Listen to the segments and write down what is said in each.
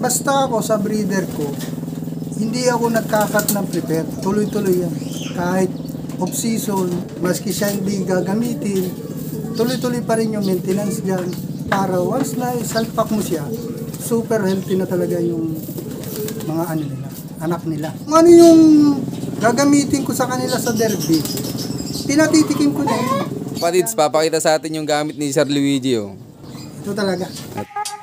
basta ako sa breeder ko, hindi ako nagkakat ng prepare. Tuloy-tuloy yan. Kahit off-season, maski siya hindi gagamitin, tuloy-tuloy pa rin yung maintenance dyan. Para once na isalpak mo siya, super healthy na talaga yung mga ano nila, anak nila. Kung ano yung gagamitin ko sa kanila sa derby, pinatitikim ko na yun. Kapatids, papakita sa atin yung gamit ni Sir Luigi oh. Ito talaga. Good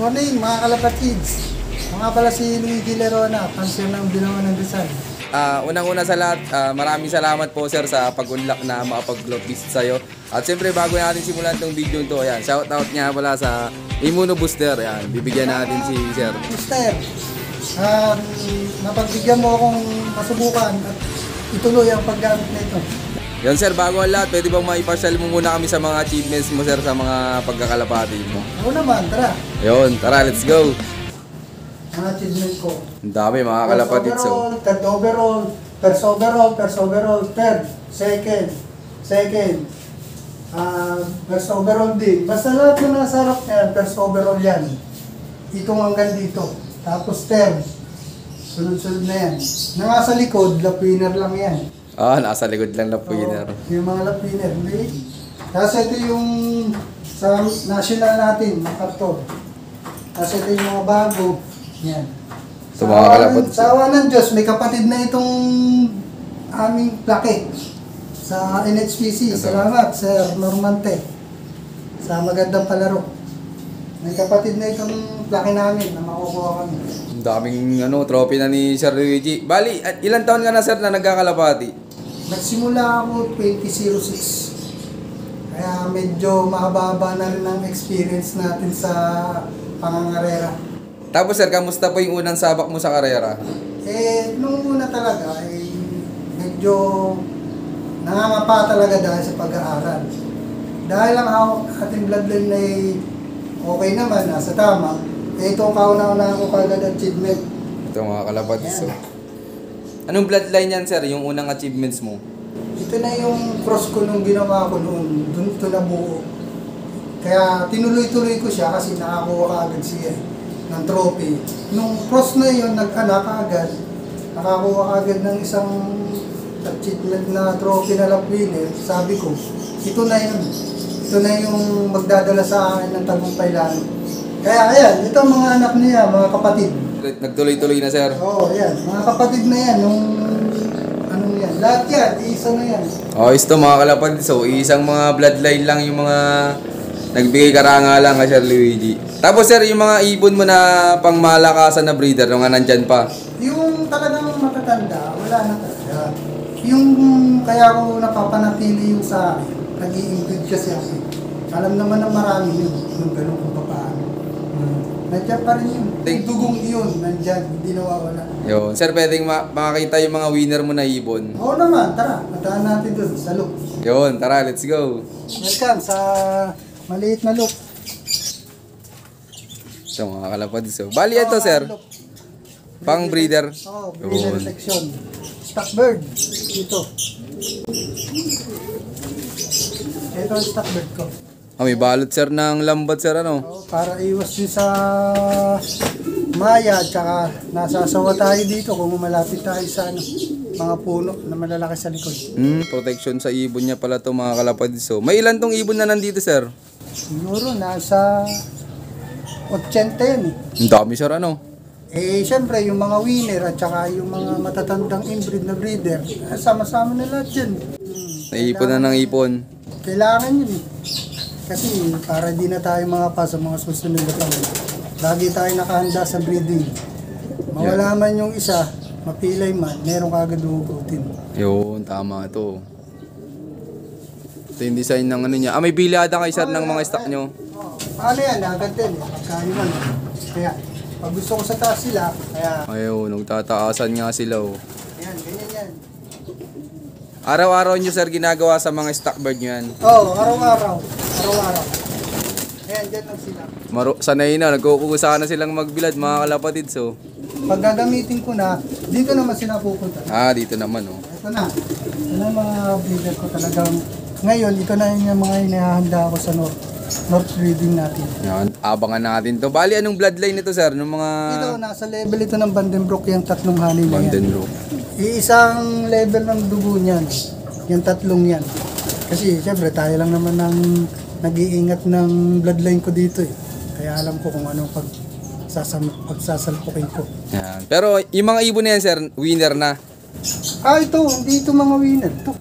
morning mga kalapat kids. Mga pala si Luigi Lerona, pansin ng Bilangan ng Rizal. Ah, unang-una sa lahat, ah, maraming salamat po sir sa pag-unlock na makapag-glove visit sa'yo. At siyempre bago natin simulan tong video to, ayan, shout out nga pala sa Immuno Booster. Ayan, bibigyan natin si sir. Mister, um, napagbigyan mo akong masubukan at ituloy ang paggamit na ito. Yan sir, bago ang lahat, pwede bang maipasyal mo muna kami sa mga achievements mo sir sa mga pagkakalapati mo? Ako naman, tara. Yun, tara, let's go! Ang achievement ko. Ang dami mga kalapatid First so. overall, third overall, first overall, first overall, third, second, second, ah first overall din. Basta lahat ng nasa harap niya, first overall yan. Itong hanggang dito. Tapos third, sunod-sunod na yan. Na nga sa likod, lap winner lang yan. Ah, nasa likod lang na po yun. Oo, yung mga lap winner, hindi. Kasi ito yung sa national natin, mga karton. Kasi ito yung mga bago. Yan. Ito mga kalapad. Sa awa ng Diyos, may kapatid na itong aming plaque sa NHPC. Ito. Salamat, Sir Normante. Sa magandang palaro. May kapatid na itong plaque namin na makukuha kami. Ang daming ano, trophy na ni Sir Luigi. Bali, at ilang taon ka na sir na nagkakalapati? Nagsimula ako 2006. Kaya medyo mahaba na rin ang experience natin sa pangangarera. Tapos sir, kamusta po yung unang sabak mo sa karera? Eh, nung una talaga, eh, medyo nangangapa talaga dahil sa pag-aaral. Dahil ang hawak ating bloodline eh, okay naman, nasa tama, ito ang kauna-una ko kagad achievement. Ito mga. Yan. So, anong bloodline yan sir, yung unang achievements mo? Ito na yung cross ko nung ginawa ko noon, dun ito nabuo. Kaya tinuloy-tuloy ko siya kasi nakakuha ka agad siya ng trophy. Nung cross na yun, nag-anak agad, nakakuha ka agad ng isang achievement na trophy na lap winner. Sabi ko, ito na yun. Ito na yung magdadala sa akin ng tagumpay lang. Kaya ayan, ito mga anak niya, mga kapatid. Nagtuloy-tuloy na sir. Oo, ayan. Mga kapatid na yan, yung ano yan. Lahat yan, isa na yan. Oh, ito mga kalapatid. So, isang mga bloodline lang yung mga nagbigay karangalan kay Sir Luigi. Tapos sir, yung mga ibon mo na pangmalakasan na breeder, yung nga nandyan pa. Yung talagang matatanda, wala na talaga. Yung kaya ko napapanatili yung sa akin, nag-i-include kasi ako. Alam naman ng marami yun, yung ganun kung paano. Nandiyan pa rin yun. Yung dugong iyon, nandyan, hindi nawawala. Yun. Sir, pwedeng ma- makakita yung mga winner mo na ibon. Oo naman, tara, mataan natin dun sa loop. Yun, tara, let's go. Welcome sa maliit na loop. Ito mga kalapatid. So, bali ito sir, pang breeder. Oo, breeder Yun. section. Stock bird, dito. Ito ang stock bird ko. Ah, may balot sir ng lambat sir ano. Oo, para iwas din sa maya at saka nasasawa tayo dito kung malapit tayo sa ano, mga puno na malalaki sa likod. Hmm, protection sa ibon niya pala to mga kalapatid. So, may ilan tong ibon na nandito sir? Siguro nasa 80 yan eh. Ang dami sir ano. Eh, syempre, yung mga winner at saka yung mga matatandang inbreed na breeder, eh, sama-sama na lahat yun. Hmm, Naipon na ng ipon. Kailangan yun eh. Kasi para di na tayo mga pa sa mga susunod na taon. Lagi tayo nakahanda sa breeding. Mawala man yung isa, mapilay man, meron kagad hugutin. Yun, tama ito. Ito yung design ng ano niya. Ah, may bilyada kay sir ng mga stock nyo. Oh, paano yan? Agad din eh. Pagkain man. Kaya, pag gusto ko sa taas sila, kaya, Ayun, nagtataasan nga sila oh. ayan, ganyan yan. Araw-araw nyo sir ginagawa sa mga stock bird nyo yan. Oo, oh, araw-araw. Araw-araw. Ayan, dyan lang sila. Maro, sanay na, nagkukusa na silang magbilad mga kalapatid so. Pag gagamitin ko na, dito naman sila pupunta. Ah, dito naman oh. Ito na. Ito na mga breeder ko talagang Ngayon, ito na yung mga inahanda ko sa North, North Breeding natin. Yan, abangan natin to. Bali, anong bloodline nito, sir? Nung mga Ito, nasa level ito ng Vandenbroek yung tatlong honey na yan. Vandenbroek. Iisang level ng dugo niyan, yung tatlong yan. Kasi syempre tayo lang naman ng nag-iingat ng bloodline ko dito eh. Kaya alam ko kung anong pag sasam, pagsasalpukin ko. Yan. Pero yung mga ibon na yan, sir, winner na. Ah, ito, hindi ito mga winner. Ito.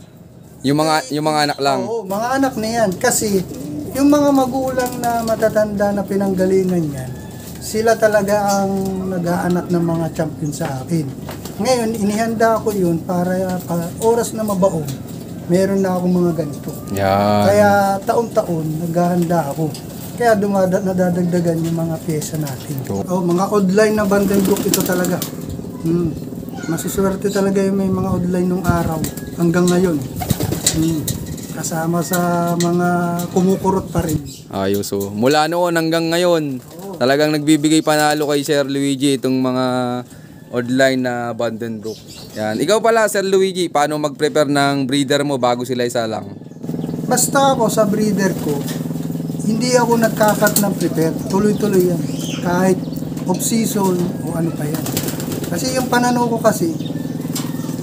Yung mga yung mga anak lang. Oo, mga anak na yan. Kasi yung mga magulang na matatanda na pinanggalingan yan, sila talaga ang nag-aanak ng mga champion sa akin. Ngayon, inihanda ko yun para pa, oras na mabaong, meron na akong mga ganito. Yan. Kaya taon-taon naghahanda ako. Kaya dumada, nadadagdagan yung mga pyesa natin. Oo. Oh, mga oddline na Vandenbroek ito talaga. Hmm. Masuswerte talaga yung may mga oddline nung araw hanggang ngayon. Hmm. Kasama sa mga kumukurot pa rin. Ayos oh. Mula noon hanggang ngayon, talagang nagbibigay panalo kay Sir Luigi itong mga online na Vandenbroek. Yan. Ikaw pala, Sir Luigi, paano mag-prepare ng breeder mo bago sila isa lang? Basta ako sa breeder ko, hindi ako nagkakat ng prepare. Tuloy-tuloy yan. Kahit off-season o ano pa yan. Kasi yung pananaw ko kasi,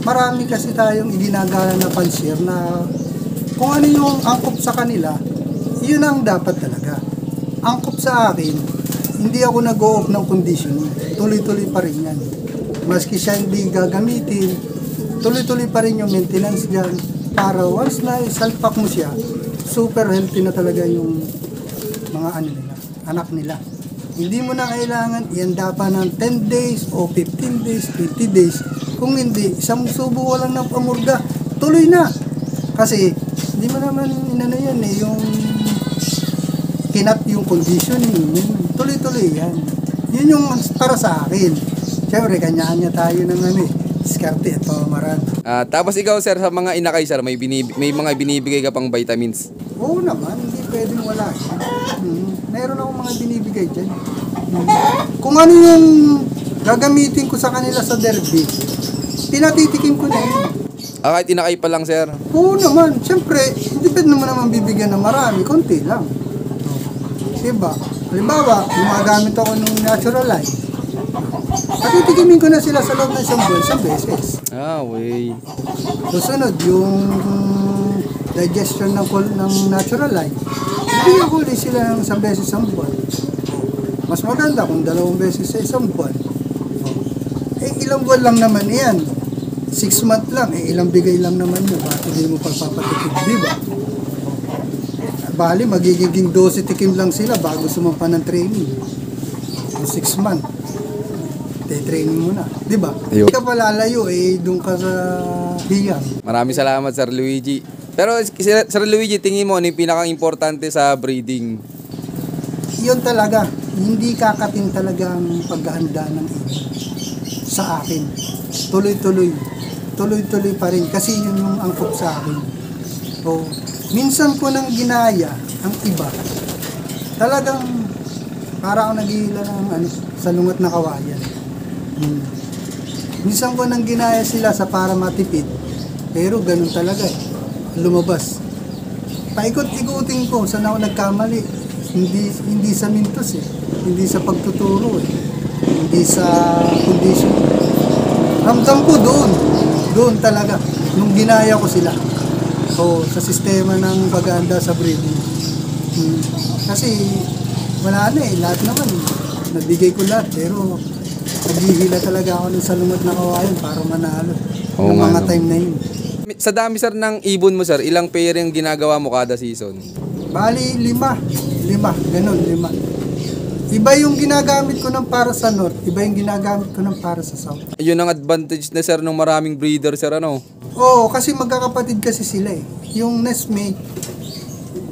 marami kasi tayong iginagala na pansier na kung ano yung angkop sa kanila, yun ang dapat talaga. Angkop sa akin, hindi ako nag-o-off ng conditioning. Tuloy-tuloy pa rin yan. Maski siya hindi gagamitin, tuloy-tuloy pa rin yung maintenance dyan. Para once na isalpak mo siya, super healthy na talaga yung mga ano nila, anak nila. Hindi mo na kailangan ihanda pa ng 10 days o 15 days, 20 days. Kung hindi, isang subo lang ng pamurga, tuloy na. Kasi, hindi mo naman inano yan eh, yung kinat yung conditioning, yun, tuloy-tuloy yan. Yun yung para sa akin. Siyempre, kanya-kanya tayo ng ano eh, diskarte, ito, marami. Ah, tapos ikaw, Sir, sa mga inakay, Sir, may, binib- may mga binibigay ka pang vitamins. Oo naman, hindi pwedeng wala. Hmm. Meron akong mga binibigay dyan. Hmm. Kung ano yung gagamitin ko sa kanila sa derby, pinatitikim ko na yun. Ah, kahit inakay pa lang, Sir. Oo naman, siyempre, hindi pwede naman naman bibigyan ng marami, konti lang. Diba? Halimbawa, gumagamit ako ng natural light. Patitikimin ko na sila sa loob ng isang buwan, isang beses. Ah, way. Susunod, yung digestion ng, ng natural light. Bibigyan ko ulit sila ng isang beses sa buwan. Mas maganda kung dalawang beses sa isang buwan. Eh, ilang buwan lang naman yan. Six month lang, eh, ilang bigay lang naman yun. Bakit hindi mo pagpapatikid, di ba? Bali, magiging 12 tikim lang sila bago sumampa ng training. Yung six month. Te-training mo na, di ba? Hindi ka palalayo, eh, doon ka sa hiyang. Maraming salamat, Sir Luigi. Pero, Sir, Sir Luigi, tingin mo, ano yung pinaka-importante sa breeding? yun talaga, hindi kakating talaga ang paghahanda ng ibon sa akin. Tuloy-tuloy. Tuloy-tuloy pa rin kasi yun yung angkop sa akin. O, minsan ko nang ginaya ang iba. Talagang para ako naghihila ng ano, sa lungat na kawayan. Hmm. Minsan ko nang ginaya sila sa para matipid. Pero ganun talaga eh. Lumabas paikot-ikutin ko saan ako nagkamali. Hindi hindi sa mintos eh. Hindi sa pagtuturo eh. Hindi sa condition. Ramdam ko doon. Doon talaga. Nung ginaya ko sila. O sa sistema ng pag-aanda sa breeding. Hmm. Kasi wala na eh. Lahat naman. Nagbigay ko lahat. Pero naghihila talaga ako ng salungat na kawayan para manalo. Oo ng nga, mga no. time na yun. Sa dami, Sir, ng ibon mo, Sir, ilang pair yung ginagawa mo kada season? Bali, lima. Lima. Ganun, lima. Iba yung ginagamit ko ng para sa North, iba yung ginagamit ko ng para sa South. Yun ang advantage na, Sir, ng maraming breeder, Sir, ano? Oo, kasi magkakapatid kasi sila eh. Yung nestmate,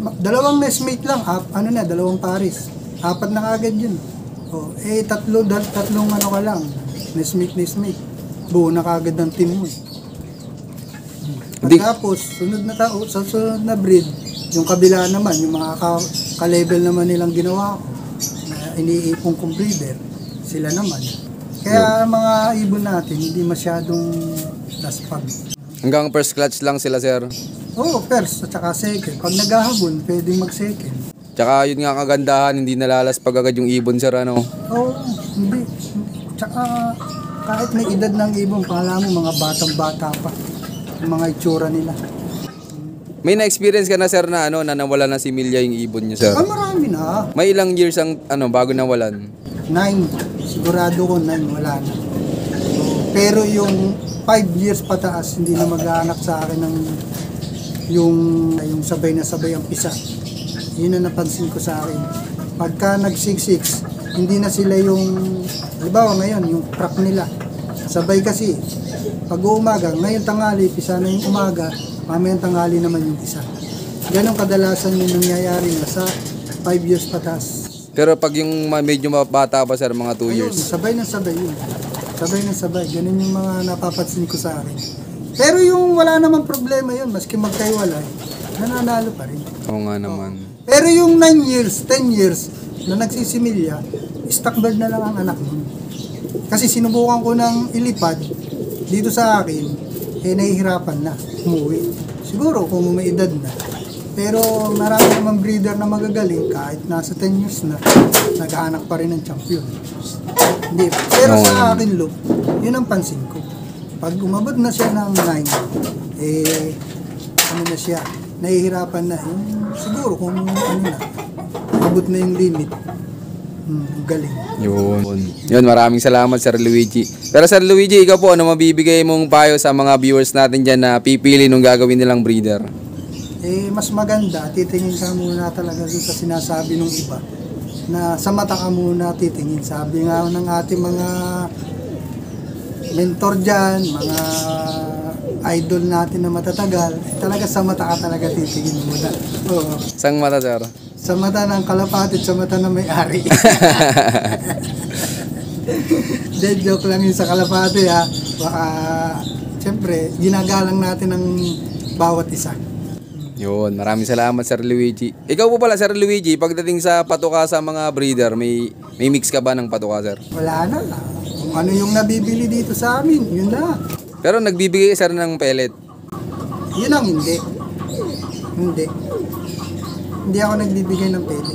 ma- dalawang nestmate lang, ano na, dalawang pares. Apat na kagad yun. Oh, eh, tatlo, dal, tatlong ano ka lang, nestmate, nestmate. Buo na kagad ng team mo eh. Di- Tapos, sunod na tao, sa sunod na breed, yung kabila naman, yung mga ka, ka-level naman nilang ginawa ko, na iniipong kong breeder, sila naman. Kaya ang mga ibon natin, hindi masyadong laspag. Hanggang first clutch lang sila, Sir. Oo, first at saka second. Pag naghahabon, pwedeng mag-second. Tsaka yun nga kagandahan, hindi nalalasπag agad yung ibon sir ano. Oo, hindi. hindi. Tsaka kahit may edad ng ibon, kala mo mga batang-bata pa. Yung mga itsura nila. May na-experience ka na sir na ano, na nawala na si Milya yung ibon niya sir. Ah, marami na. May ilang years ang ano, bago nawalan. Nine. Sigurado ko nine, wala na. Pero yung five years pataas, hindi na mag-aanak sa akin ng yung, yung sabay na sabay ang pisa. Yun ang napansin ko sa akin. Pagka nag-6-6, hindi na sila yung, halimbawa ngayon, yung track nila. Sabay kasi, pag umaga, ngayon tangali, pisa na yung umaga, mamayang tangali naman yung isa. Ganon kadalasan yung nangyayari na sa 5 years pataas. Pero pag yung ma- medyo bata pa sir, mga 2 Ayun, years. sabay na sabay yun. Sabay na sabay. Ganun yung mga napapansin ko sa akin. Pero yung wala namang problema yun, maski magkaiwalay, nananalo pa rin. Oo nga naman. Pero yung 9 years, 10 years na nagsisimilya, stock bird na lang ang anak nun. Kasi sinubukan ko ng ilipad dito sa akin, eh nahihirapan na umuwi. Siguro kung may edad na. Pero marami naman breeder na magagaling kahit nasa 10 years na, naghahanap pa rin ng champion. Hindi. Pero sa akin, Luke, yun ang pansin ko. Pag umabot na siya ng 9, eh, ano na siya, nahihirapan na. Yung, siguro kung ano na, abot na yung limit. Hmm, galing. Yun. Yun, maraming salamat Sir Luigi. Pero Sir Luigi, ikaw po, ano mabibigay mong payo sa mga viewers natin dyan na pipili nung gagawin nilang breeder? Eh, mas maganda, titingin ka muna talaga doon sa sinasabi ng iba na sa mata ka muna titingin. Sabi nga ng ating mga mentor dyan, mga idol natin na matatagal, talaga sa mata ka talaga titingin muna. Oo. Sang mata, Sir? Sa mata ng kalapati at sa mata ng may-ari. Dead joke lang yun sa kalapati ha. Baka, siyempre, ginagalang natin ang bawat isa. Yun, maraming salamat Sir Luigi. Ikaw po pala Sir Luigi, pagdating sa patuka sa mga breeder, may may mix ka ba ng patuka Sir? Wala na. Kung ano yung nabibili dito sa amin, yun na. Pero nagbibigay Sir ng pellet. Yun ang hindi. Hindi. Hindi ako nagbibigay ng pwede.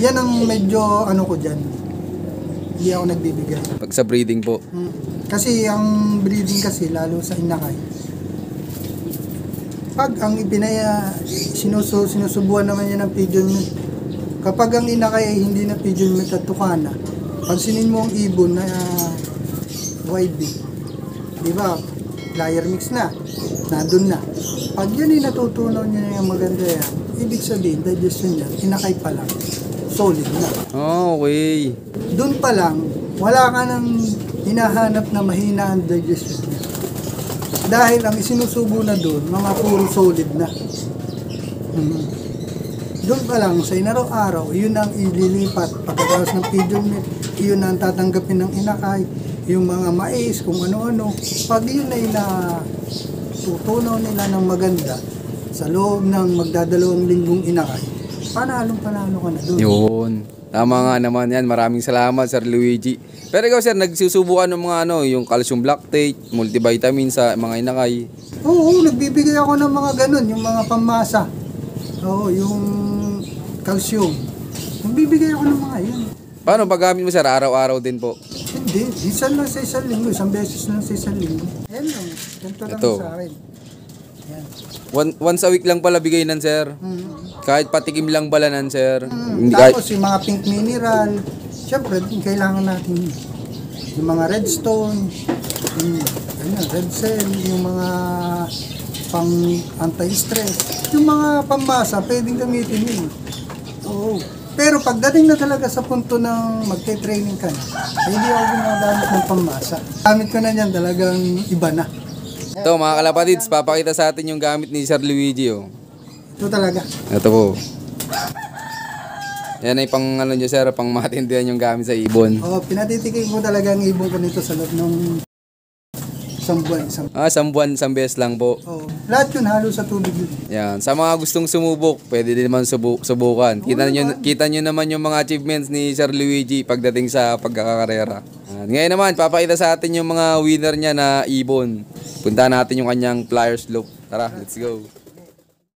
Yan ang medyo ano ko dyan. Hindi ako nagbibigay. Pag sa breeding po. Mm. Kasi ang breeding kasi, lalo sa inakay, pag ang ipinaya, sinusu, sinusubuan naman yan ng pigeon meat. Kapag ang inakay ay hindi na pigeon meat at tukana, pansinin mo ang ibon na uh, YB. Di ba? Flyer mix na. Nandun na. Pag yan ay natutunaw niya na yung maganda yan, ibig sabihin, digestion niya, inakay pa lang. Solid na Oh, okay. doon pa lang, wala ka nang hinahanap na mahina ang digestion niya. Dahil ang isinusubo na doon, mga puro solid na. Mhm. Doon pa lang, sa inaraw-araw, yun ang ililipat. Pagkatapos ng pigeon meat, yun ang tatanggapin ng inakay. Yung mga mais, kung ano-ano. Pag yun ay na tutunaw nila ng maganda sa loob ng magdadalawang linggong inakay, panalong panalo ka na doon. Yun. Tama nga naman yan. Maraming salamat Sir Luigi. Pero ikaw Sir, nagsusubukan ng mga ano, yung calcium lactate, multivitamin sa mga inakay. Oo, nagbibigay ako ng mga ganun, yung mga pamasa. Oo, yung calcium. Nagbibigay ako ng mga yun. Paano paggamit mo Sir? Araw-araw din po. Hindi, isang lang sa isang linggo, isang beses lang sa isang linggo. Yan lang, ganito lang Ito. sa akin. Yan. One, once a week lang pala bigay nan Sir. Mm. Kahit patikim lang balanan Sir. Mm. Hindi kahit- Tapos yung mga pink mineral, syempre, kailangan natin yun. Yung mga redstone, yung, ano, red cell, yung mga pang anti-stress, yung mga pambasa, pwedeng gamitin yun. Oo. Pero pagdating na talaga sa punto ng magte-training ka na, hindi ako gumagamit ng pambasa. Gamit ko na yan talagang iba na. Ito mga kalapatids, papakita sa atin yung gamit ni Sir Luigi. Oh. Ito talaga. Ito po. Yan ay pang ano niya sir, pang matindihan yung gamit sa ibon. Oo, pinatitikin ko talaga ang ibon ko nito sa loob ng isang buwan. Isang... Ah, isang buwan, isang beses lang po. Oo. Lahat yun halo sa tubig yun. Yan. Sa mga gustong sumubok, pwede din naman subu- subukan. Kita niyo kita niyo naman yung mga achievements ni Sir Luigi pagdating sa pagkakakarera. Yan. Ngayon naman, papakita sa atin yung mga winner niya na ibon. Punta natin yung kanyang flyers loop. Tara, let's go.